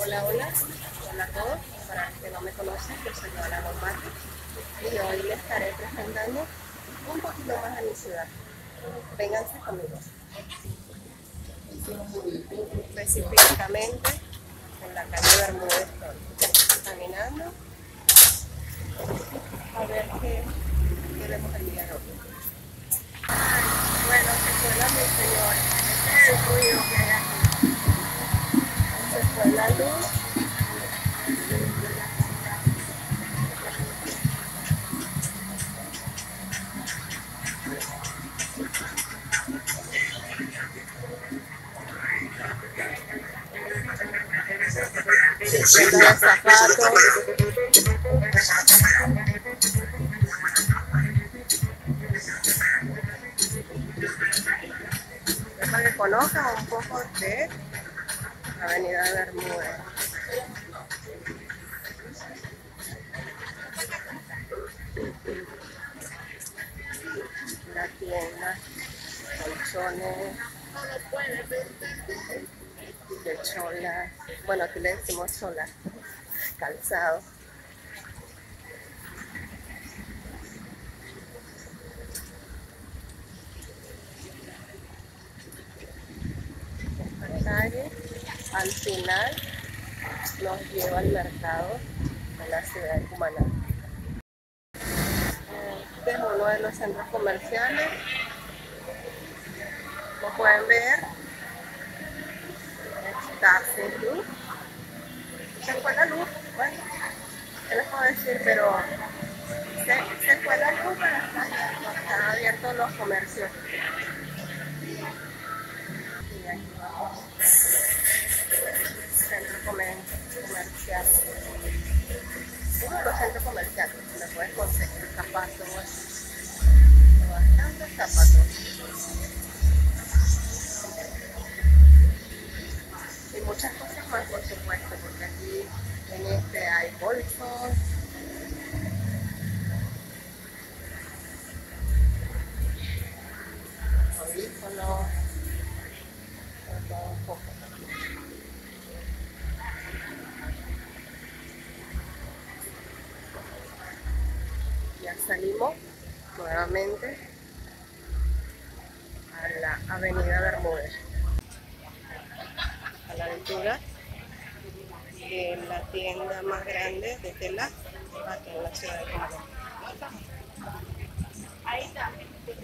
Hola, hola, hola a todos. Para los que no me conocen, yo soy Joana Lombardi y hoy les estaré presentando un poquito más de mi ciudad. Vénganse conmigo. Específicamente en la calle Bermúdez caminando Es para que conozcan un poco de la avenida Bermúdez. Bueno aquí le decimos chola, calzado. Calle al final nos lleva al mercado de la ciudad de Cumaná. Este es uno de los centros comerciales. Como pueden ver, luz. Se fue la luz, bueno, ¿qué les puedo decir? Pero se, se fue la luz, pero está- están abiertos los comercios. Y aquí vamos. Centro comer- comercial. Uno de los centros comerciales donde puedes conseguir zapatos, bastantes zapatos. Un poco ya salimos nuevamente a la avenida Bermúdez a la altura de la tienda más grande de tela aquí en la ciudad de Cumaná.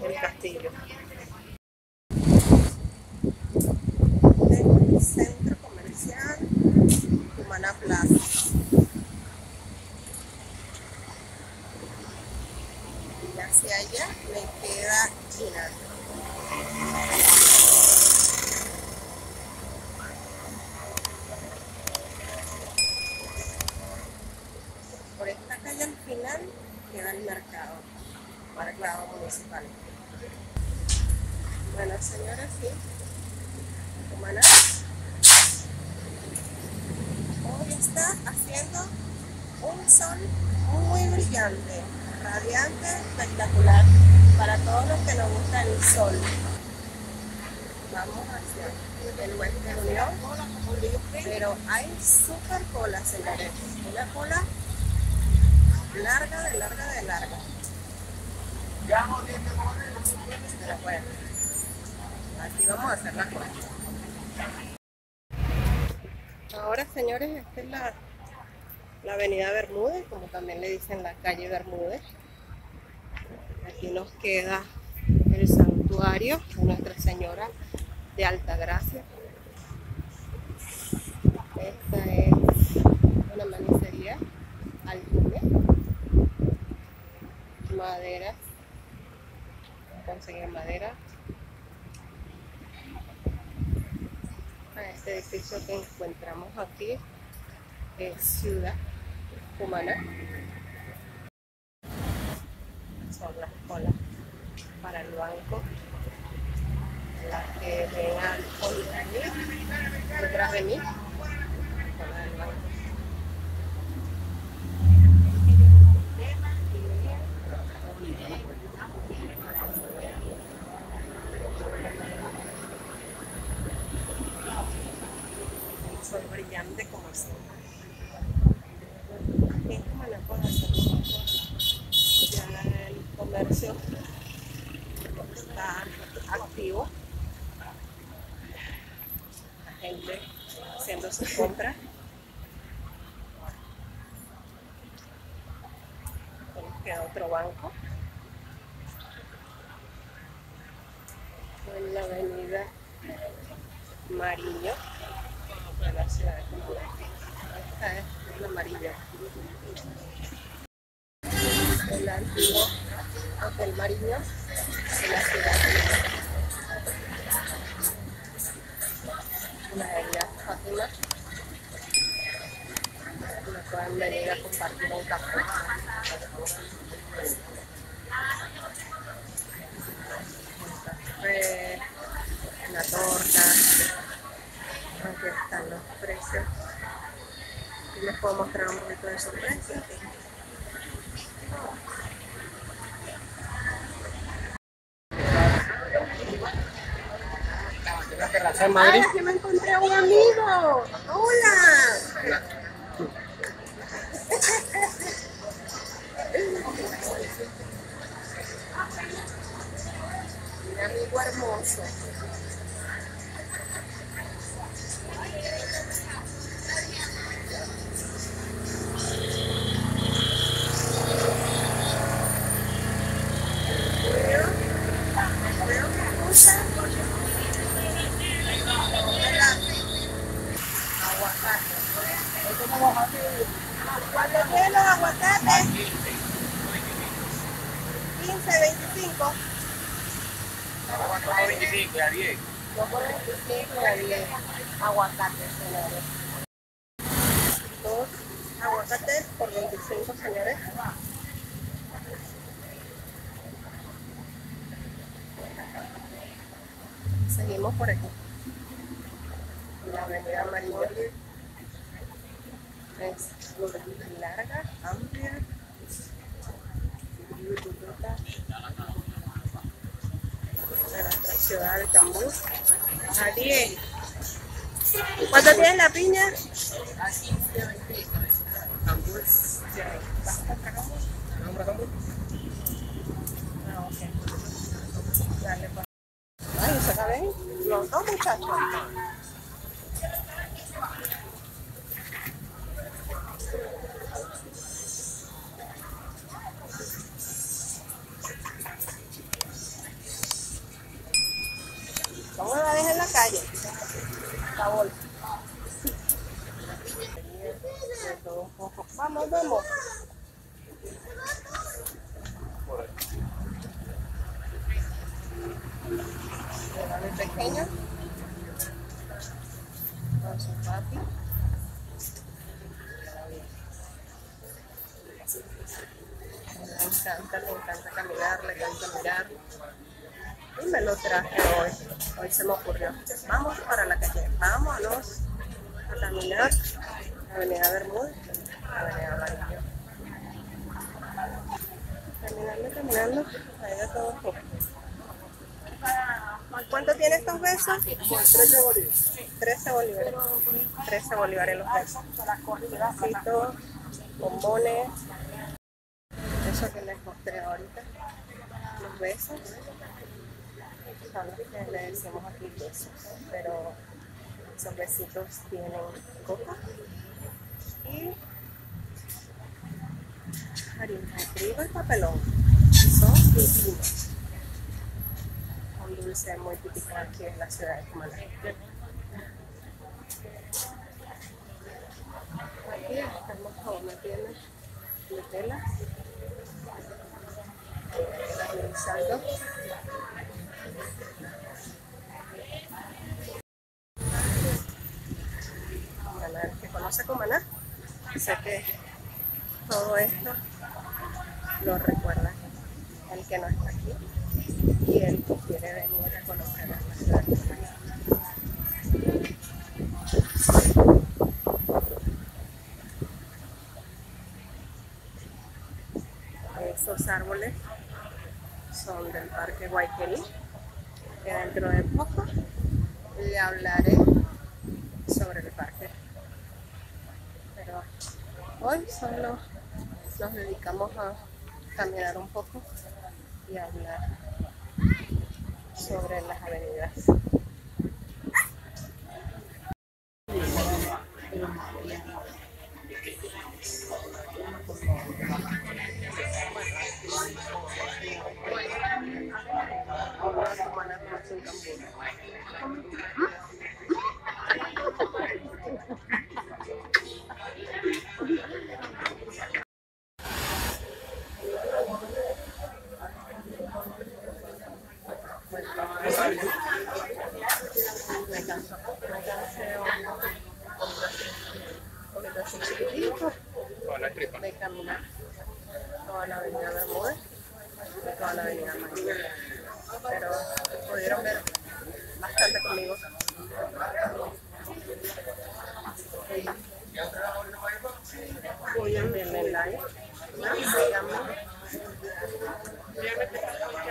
El castillo. El centro comercial Cumaná Plaza. Y hacia allá me queda China. Por esta calle al final queda el mercado, mercado municipal. Bueno, señora, sí. Cumaná. Hoy está haciendo un sol muy brillante, radiante, espectacular para todos los que nos gusta el sol. Vamos hacia el oeste de Unión, pero hay super cola, señores. Una cola larga, de larga, de larga. Pero bueno, aquí vamos a hacer la cola. Ahora, señores, esta es la, la avenida Bermúdez, como también le dicen la calle Bermúdez. Aquí nos queda el santuario de Nuestra Señora de Altagracia. Esta es una manicería altuve, madera, conseguir madera. Este edificio que encontramos aquí es Ciudad Cumaná. Son las colas para el banco. Las que ven al mí, detrás de mí, sol brillante como siempre. Aquí en Cumaná puede hacer ya el comercio está activo. La gente haciendo sus compras. Queda otro banco. En la avenida Mariño Esta es la amarilla. El antiguo de la ciudad la avenida Fátima. Me pueden venir a compartir un café. Un café, una torta. Aquí están los precios. Les puedo mostrar un poquito de precios. en Madrid. ¡Ay, que me encontré a un amigo! ¡Hola! Mi amigo hermoso. ¿Cuánto tiene los aguacates? 15, 25. Aguacate 25 y a 10. Yo por 25 y a 10 aguacates, señores. Dos aguacates por 25, señores. Seguimos por aquí. La avenida Amarillo. Es larga, amplia. De nuestra ciudad de Cambú. A 10. ¿Cuánto tiene la piña? Ah, ok. Dale, pues. Ay, ¿se? Los dos muchachos. Vamos, vamos. Le encanta, le encanta caminar, le encanta mirar. Y me lo traje hoy. Hoy se me ocurrió. Vamos para la calle. Vámonos a caminar. Avenida Bermúdez. Avenida Amarillo. Caminando, caminando. Ahí de todo poco. ¿Cuánto tiene estos besos? 13 bolívares. 13 bolívares. 13 bolívares los besos. Besitos, bombones. Eso que les mostré ahorita. Los besos. Que le decimos aquí besos. Pero esos besitos tienen coca y harina de trigo y papelón. Son divinos un dulce muy típico aquí en la ciudad de Cumaná. Aquí estamos con una tienda. Telas sé que todo esto lo recuerda el que no está aquí y el que quiere venir a conocer a Cumaná. Esos árboles son del Parque Guayquerí, que dentro de poco le hablaré sobre el parque. Hoy solo nos dedicamos a caminar un poco y hablar sobre las avenidas. Con la de caminar toda la avenida toda la avenida. Pero pudieron ver bastante conmigo. Denle like, síganme. Bueno,